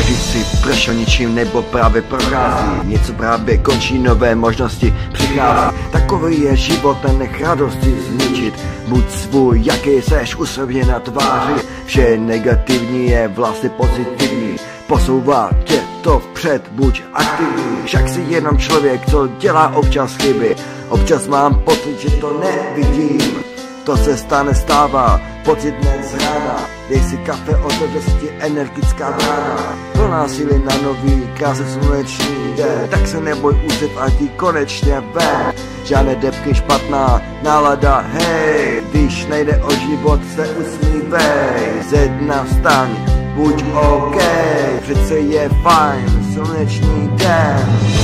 si prošel ničím nebo právě prochází. Něco právě končí, nové možnosti přichází. Takový je život, nech radosti zničit. Buď svůj, jaký seš usrovně na tváři. Vše negativní je vlastně pozitivní. Posouvá tě to vpřed, buď aktivní. Však si jenom člověk, co dělá občas chyby. Občas mám pocit, že to nevidím. To se stane, stává, pocit dnes Dej si kafe, otevře si ti energická brána. Plná síly na nový, krásný sluneční den Tak se neboj úzev a ti konečně ven Žádné depky, špatná nálada, hej. Když nejde o život, se usmívej. Ze dna vstaň, buď OK. Přece je fajn, slunečný den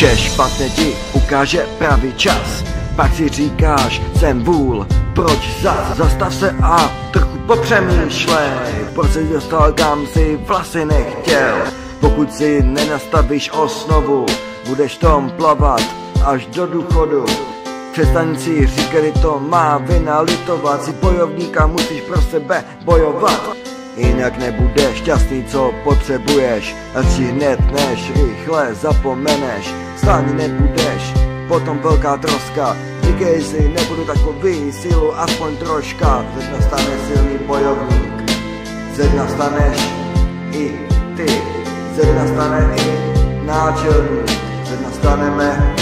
Vše špatné ti ukáže pravý čas. Pak si říkáš, jsem vůl, proč zas? Zastav se a trochu popřemýšlej. Proč jsi dostal kam si vlasy nechtěl? Pokud si nenastavíš osnovu Budeš tom plavat až do důchodu. Přestaň si říkat, to má vina litovat Si bojovníka musíš pro sebe bojovat Jinak nebude šťastný, co potřebuješ. Si hned než rychle zapomeneš. Stání nebudeš, potom velká troska. Říkej si, nebudu takový, sílu aspoň troška. Ze dna stane silný bojovník. Ze dna staneš i ty. Ze dna stane i náčelník. Ze dna staneme